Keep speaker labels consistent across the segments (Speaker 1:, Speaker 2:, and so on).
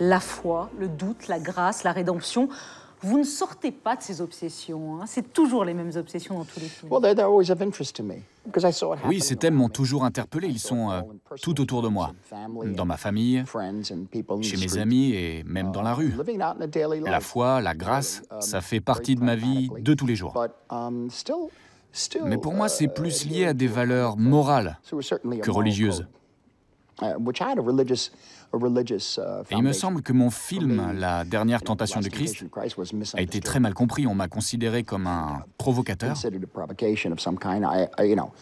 Speaker 1: la foi, le doute, la grâce, la rédemption. Vous ne sortez pas de ces obsessions. hein. C'est toujours les mêmes obsessions dans tous les films.
Speaker 2: Well, they're, they're always of interest to me because I saw it
Speaker 3: Oui, ces thèmes m'ont toujours interpellé. Ils sont euh, tout autour de moi, dans ma famille, chez mes amis et même dans la rue.
Speaker 2: Daily
Speaker 3: La foi, la grâce, ça fait partie de ma vie de tous les jours.
Speaker 2: But, um, still, still,
Speaker 3: Mais pour moi, c'est
Speaker 2: uh,
Speaker 3: plus lié à des valeurs morales
Speaker 2: certainly a
Speaker 3: que religieuses. Et il me semble que mon film, La dernière tentation
Speaker 2: Last
Speaker 3: de Christ,
Speaker 2: Temptation of Christ was
Speaker 3: a été très mal compris. On m'a considéré comme un provocateur,
Speaker 2: considered a provocation of some kind. I, I you know,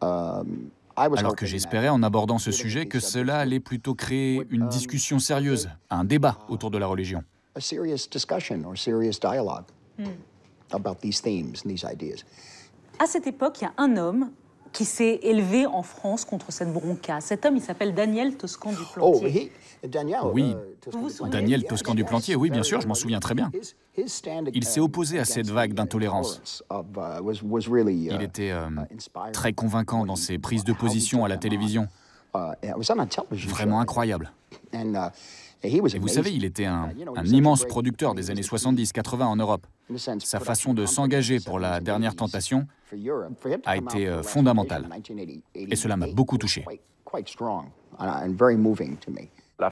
Speaker 2: um, I was
Speaker 3: alors que j'espérais
Speaker 2: that
Speaker 3: en abordant ce sujet que cela allait plutôt créer une
Speaker 2: um,
Speaker 3: discussion sérieuse, un débat autour de la religion.
Speaker 2: a serious discussion or serious dialogue about these themes and these ideas.
Speaker 1: À cette époque, il y a un homme qui s'est élevé en France contre cette bronca. Cet homme, il s'appelle Daniel Toscan du
Speaker 2: Oh,
Speaker 1: Plantier.
Speaker 2: he, Daniel.
Speaker 3: Oui.
Speaker 2: uh, Toscan
Speaker 1: Vous vous
Speaker 3: Daniel Toscan du Plantier, oui, bien sûr, je m'en souviens très bien. Il s'est opposé à cette
Speaker 2: against
Speaker 3: vague d'intolérance.
Speaker 2: uh,
Speaker 3: Il
Speaker 2: uh,
Speaker 3: était euh,
Speaker 2: uh,
Speaker 3: très convaincant dans ses prises de position à la télévision,
Speaker 2: Uh,
Speaker 3: vraiment incroyable.
Speaker 2: Uh,
Speaker 3: Et vous savez, il était un,
Speaker 2: Uh,
Speaker 3: un immense producteur des années
Speaker 2: the-
Speaker 3: 70-80 en Europe. Sa façon de s'engager pour la
Speaker 2: 70s
Speaker 3: dernière
Speaker 2: and 80s.
Speaker 3: tentation a été, euh,
Speaker 2: the Last
Speaker 3: fondamental.
Speaker 2: Temptation in 1980,
Speaker 3: Et cela m'a
Speaker 2: 88
Speaker 3: beaucoup touché.